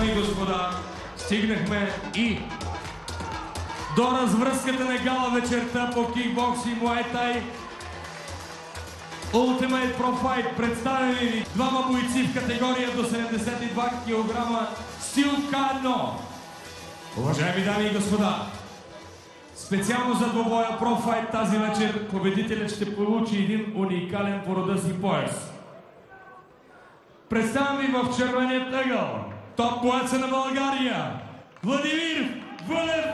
дами и господа, стигнахме и до развръзката на гала вечерта по кикбокс и муайтай. Ultimate Pro Fight представяме ви двама бойци в категория до 72 кг стил К1. Уважаеми дами и господа, специално за двобоя Pro Fight тази вечер победителят ще получи един уникален по рода си пояс. Представям ви в червеният ъгъл топ боеца на България Владимир Вълев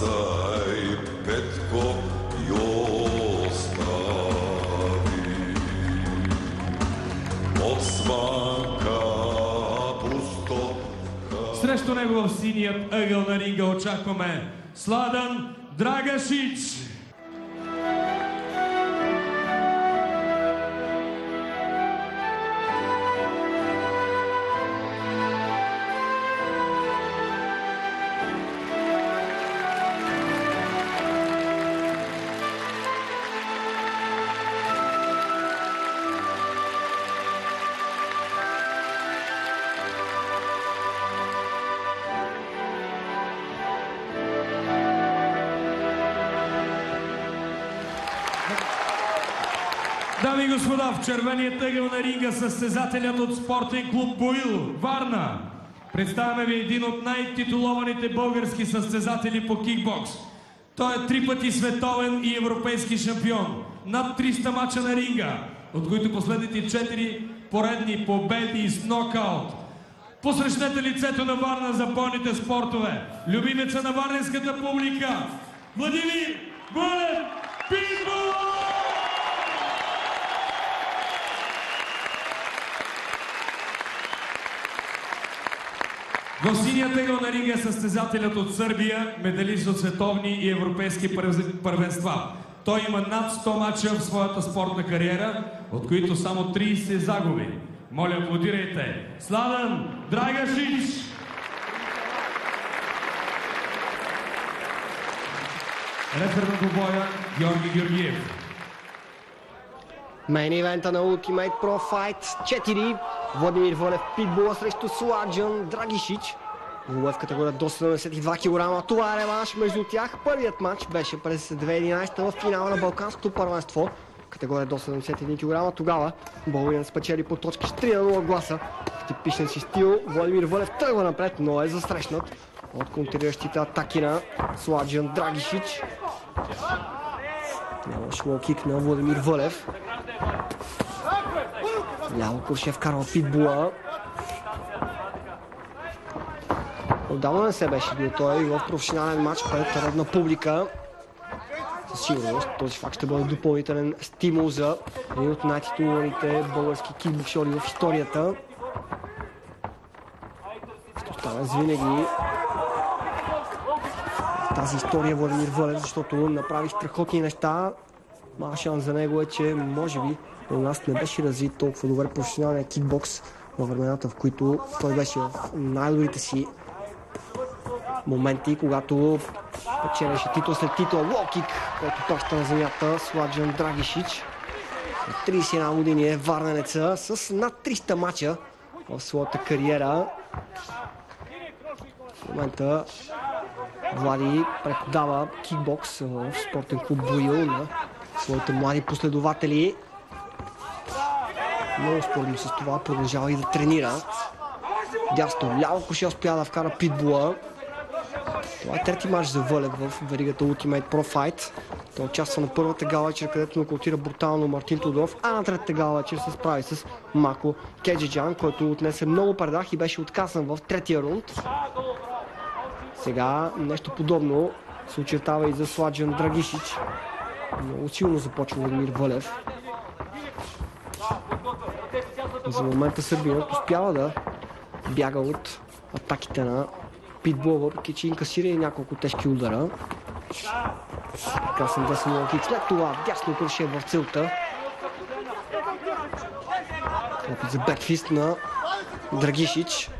Jallasai Petko jostavi Odsvanka pusto Срещу него в синият ъгъл на ринга очакваме Сладан Драгашич. Господа, в червения тъгъл на ринга състезателят от спортен клуб Боил, Варна. Представяме ви един от най-титулованите български състезатели по кикбокс. Той е три пъти световен и европейски шампион. Над 300 мача на ринга, от които последните 4 поредни победи с нокаут. Посрещнете лицето на Варна за бойните спортове. Любимеца на варненската публика. Владимир Болев Питбул! В синия тегъл на ринга е състезателят от Сърбия, медалист от световни и европейски първ- първенства. Той има над 100 мача в своята спортна кариера, от които само 30 загуби. Моля, аплодирайте. Сладан Драгашич! Рефер на двобоя Георги Георгиев. Мейн ивента на Ultimate Pro Fight 4. Владимир Волев питбула срещу Сладжан Драгишич. Волев категория до 72 кг. Това е реванш между тях. Първият матч беше през 2011 в финала на Балканското първенство. Категория до 71 кг. Тогава Българин спечели по точки с 3 на 0 гласа. В типичен си стил Владимир Волев тръгва напред, но е засрещнат от контриращите атаки на Сладжан Драгишич. Лош лоу-кик на Владимир Вълев. Ляво Куршев вкарва питбула. Отдавна не се беше бил той в професионален матч пред родна публика. Със сигурност този факт ще бъде допълнителен стимул за един от най-титулованите български кикбоксери в историята. Ще остане винаги тази история Владимир Вълев, защото направи страхотни неща. Мал шанс за него е, че може би у нас не беше развит толкова добре професионалния кикбокс във времената, в които той беше в най-добрите си моменти, когато печелеше титул след титул. Локик, който праща на земята Сладжан Драгишич. На 31 години е варненеца с над 300 мача в своята кариера. В момента Влади преподава кикбокс в спортен клуб Буил на своите млади последователи. Много спорно с това продължава и да тренира. Дясно, ляво коше успя да вкара питбула. Това е трети матч за Вълев в веригата Ultimate Pro Fight. Той участва на първата гала вечер, където нокаутира брутално Мартин Тодоров, а на третата гала вечер се справи с Мако Кеджиджан, който отнесе много предах и беше отказан в третия рунд. Сега нещо подобно се очертава и за Сладжан Драгишич. Много силно започва Владимир Вълев. За момента Сърбинът успява да бяга от атаките на Питбул, въпреки че инкасира и няколко тежки удара. Красен десен локик. След това дясно кръше в целта. Опит за бекфист на Драгишич.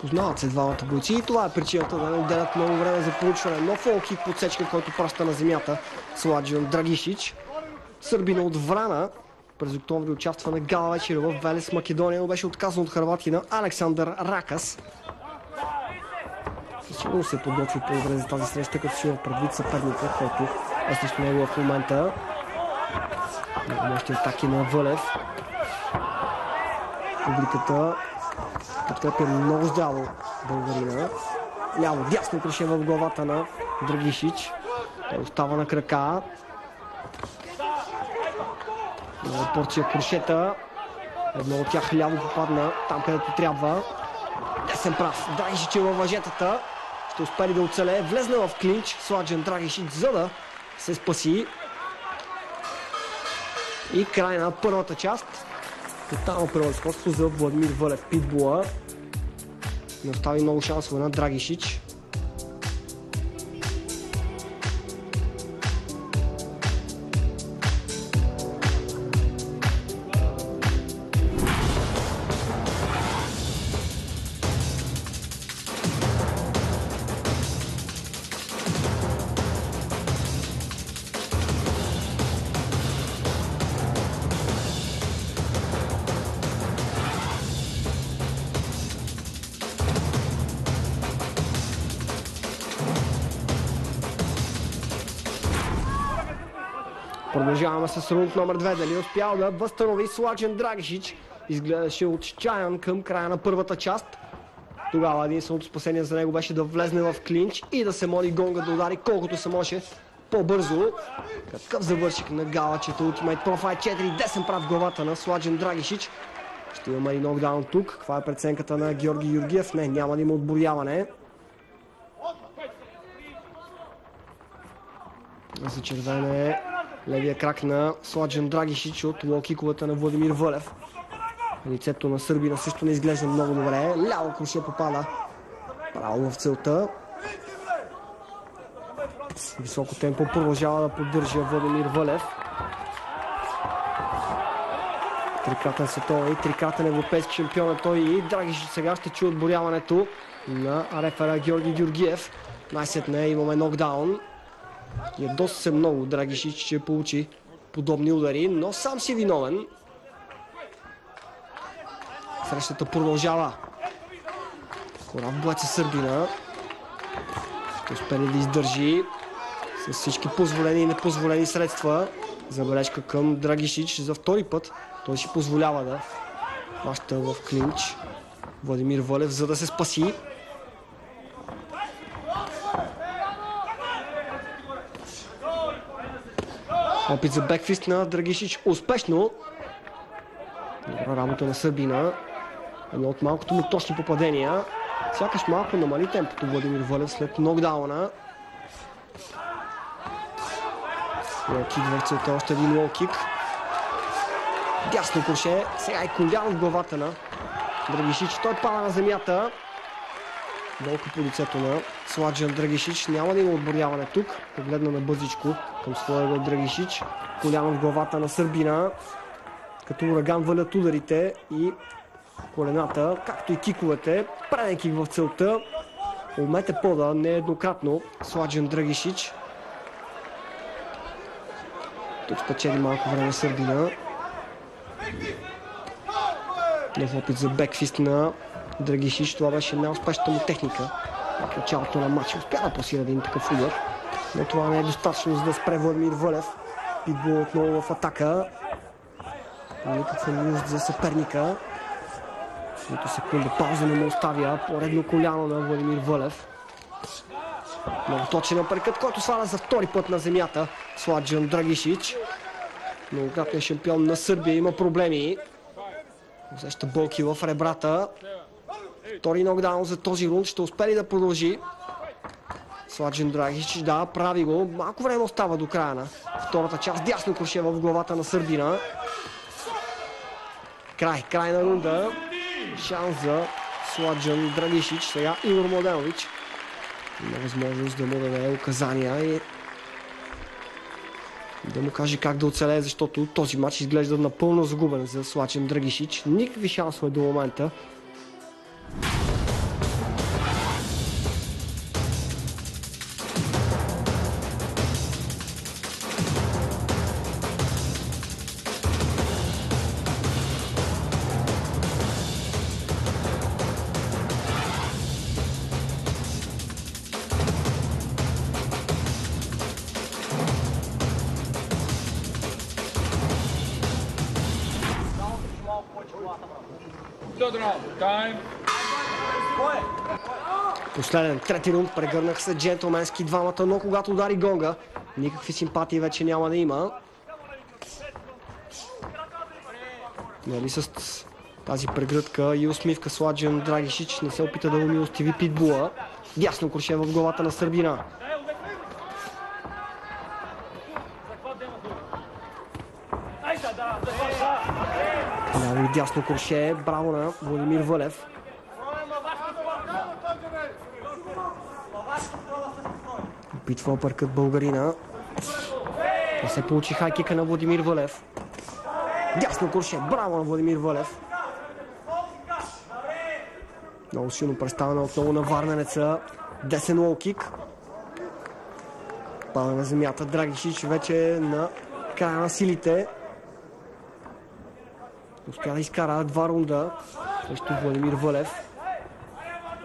Познават се двамата бойци и това е причината да не отделят много време за получване. Нов лоукик подсечка, който праща на земята Сладжион Драгишич. Сърбина от Врана. През октомври участва на гала вечер в Велес, Македония, но беше отказан от Харватина Александър Ракас. Сигурно се подготви по-добре за тази среща, като си има предвид съперника, който е срещу него в момента. Много още атаки на Вълев. Публиката подкрепя много здраво българина. Ляво, дясно кръше в главата на Драгишич. Той остава на крака. Нова порция крушета. Едно от тях ляво попадна там, където трябва. Десен прав. Драгишич е във въжетата. Ще успели да оцелее. Влезна в клинч. Сладжен Драгишич, за да се спаси. И край на първата част. Тотално превъзходство за Владимир Вълев Питбула. Не остави много шансове на Драгишич. Продължаваме с рунд номер 2. Дали успял да възстанови Сладжен Драгишич. Изгледаше отчаян към края на първата част. Тогава единственото спасение за него беше да влезне в клинч и да се моли гонга да удари колкото се може по-бързо. Какъв завършик на галачето Ultimate Pro Fight 4. Десен прав главата на Сладжен Драгишич. Ще имаме и нокдаун тук. Каква е преценката на Георги Юргиев? Не, няма да има отборяване. За червена е левия крак на Сладжен Драгишич от лоукиковата на Владимир Вълев. Лицето на Сърбина също не изглежда много добре. Ляво круше попада право в целта. Високо темпо продължава да поддържа Владимир Вълев. Трикратен световен и трикратен европейски шампион е той и Драгишич сега ще чуе отборяването на рефера Георги Георгиев. Най-сетне имаме нокдаун. Ядоса се много Драгишич, че получи подобни удари, но сам си виновен. Срещата продължава. Корав Блеца Сърбина. Ще успее да издържи с всички позволени и непозволени средства. Забележка към Драгишич за втори път. Той си позволява да хваща в клинч Владимир Вълев, за да се спаси. Опит за бекфист на Драгишич. Успешно. Добра работа на Сърбина. Едно от малкото му точни попадения. Сякаш малко намали темпото Владимир Вълев след нокдауна. Лоукик в целта, още един лоукик. Дясно круше. Сега и колян в главата на Драгишич. Той пада на земята. Болка по лицето на Сладжан Драгишич. Няма да има отборяване тук. Погледна на бързичко към своя Драгишич. Коляно в главата на Сърбина. Като ураган валят ударите и колената, както и киковете. Преден кик в целта. Умете пода нееднократно Сладжан Драгишич. Тук спечели малко време Сърбина. Нов опит за бекфист на Драгишич. Това беше най-успешната му техника. В началото на матча успя да пасира един такъв удар. Но това не е достатъчно за да спре Владимир Вълев. Питбул отново в атака. Никаква нужда за съперника. Нито секунда пауза не му оставя. Поредно коляно на Владимир Вълев. Много точен апарикът, който сваля за втори път на земята. Сладжан Драгишич. Многократният шампион на Сърбия има проблеми. Усеща болки в ребрата. Втори нокдаун за този рунд. Ще успели да продължи. Сладжен Драгич, да, прави го. Малко време остава до края на втората част. Дясно круше в главата на Сърбина. Край, край на рунда. Шанс за Сладжан Драгишич. Сега Игор Младенович. Има възможност да му даде указания и да му каже как да оцелее, защото този матч изглежда напълно загубен за Слачен Драгишич. Никакви шансове до момента. Последен, трети рунд, прегърнах се джентлменски двамата, но когато удари гонга, никакви симпатии вече няма да има. Нали с тази прегръдка и усмивка Сладжан Драгишич не се опита да умилостиви питбула. Дясно круше в главата на Сърбина. Ляво и дясно круше. Браво на Владимир Вълев. Опитва опъркът българина. Не се получи хайкика на Владимир Вълев. Дясно курше. Браво на Владимир Вълев. Много силно представяне отново на варненеца. Десен лоукик. Пада на земята. Драгишич вече на края на силите. Успя да изкара два рунда срещу Владимир Вълев.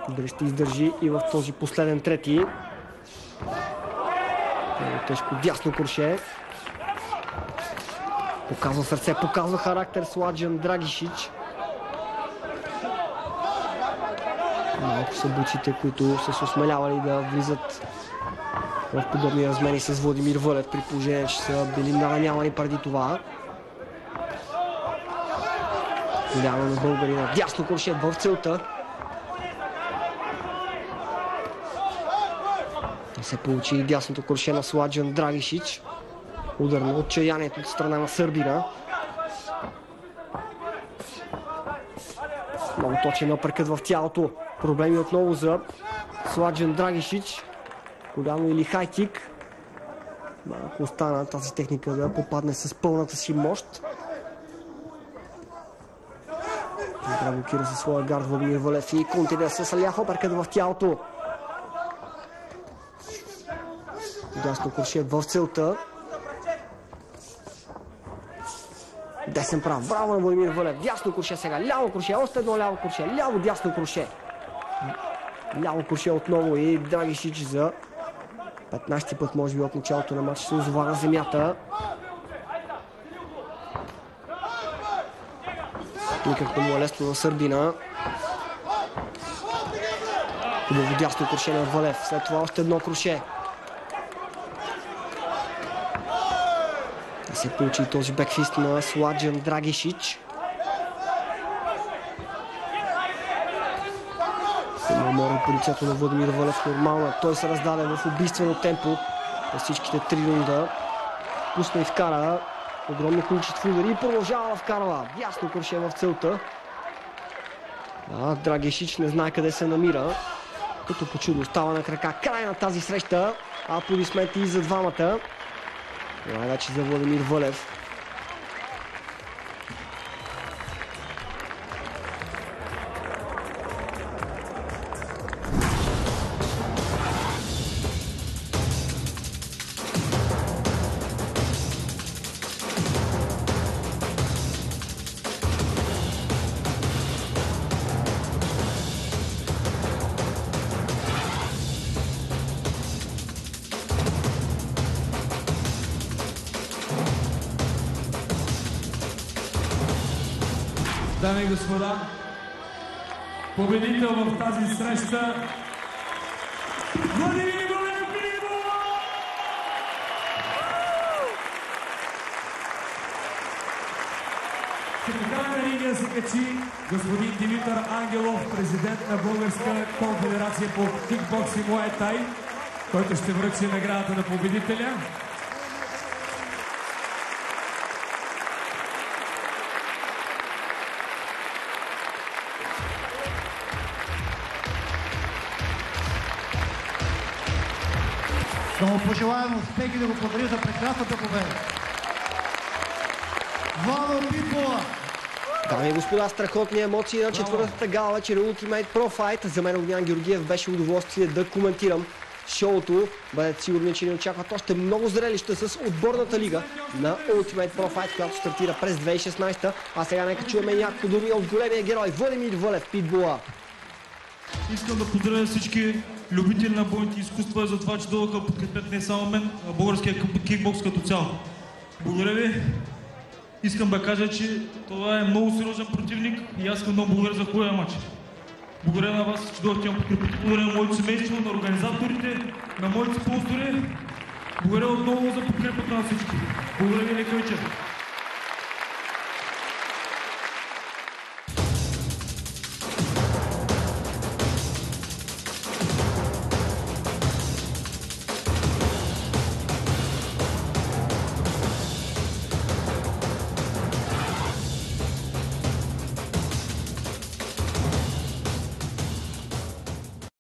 Дали ще издържи и в този последен трети. Много тежко дясно курше. Показва сърце, показва характер Сладжан Драгишич. Малко са буците, които са се осмелявали да влизат в подобни размери с Владимир Вълев, при положение, че са били наранявани преди това. Голямо на българина. Дясно курше в целта. Не се получи дясното курше на Сладжан Драгишич. Удар на отчаянието от страна на Сърбина. Много точен опъркът в тялото. Проблеми отново за Сладжан Драгишич. Голямо или хайкик. Малко остана тази техника да попадне с пълната си мощ. Добре блокира със своя гард Владимир Валев и континент с ляв опъркът в тялото. Дясно курше в целта. Десен прав. Браво на Владимир Валев. Дясно курше сега. Ляво курше. Още едно ляво курше. Ляво дясно курше. Ляво курше отново и Драгишич за 15 път, може би, от началото на матча се озова на земята. Никак не му е лесно на Сърбина. Хубаво дясно круше на Валев. След това още едно круше. Не се получи и този бекфист на Сладжан Драгишич. Мора по лицето на Владимир Валев нормално. Той се раздаде в убийствено темпо през всичките три рунда. Пусна и вкара огромно количество удари и продължава да вкарва. Ясно курше в целта. Да, Драгишич не знае къде се намира. Като по чудо остава на крака. Край на тази среща. Аплодисменти и за двамата. Най-вече за Владимир Вълев. Дами и господа, победител в тази среща Владимир ринга се качи господин Димитър Ангелов, президент на Българска конфедерация по кикбокс и муай тай, който ще връчи наградата на победителя. Му пожелаем успех и да го благодарим за прекрасната победа. Владо Пипова! Дами и господа, страхотни емоции на четвъртата гала вечер Ultimate Pro Fight. За мен Огнян Георгиев беше удоволствие да коментирам шоуто. Бъдете сигурни, че ни очакват още много зрелища с отборната лига на Ultimate Pro Fight, която стартира през 2016. А сега нека чуем няколко думи от големия герой Владимир Вълев, Питбула. Искам да поздравя всички любители на бойните изкуства за това, че дойдоха подкрепят не само мен, а българския кикбокс като цяло. Благодаря ви. Искам да кажа, че това е много сериозен противник и аз искам много благодаря за хубавия матч. Благодаря на вас, че дойдохте ме подкрепите. Благодаря на моето семейство, на организаторите, на моите спонсори. Благодаря отново за подкрепата на всички. Благодаря ви, лека вечер.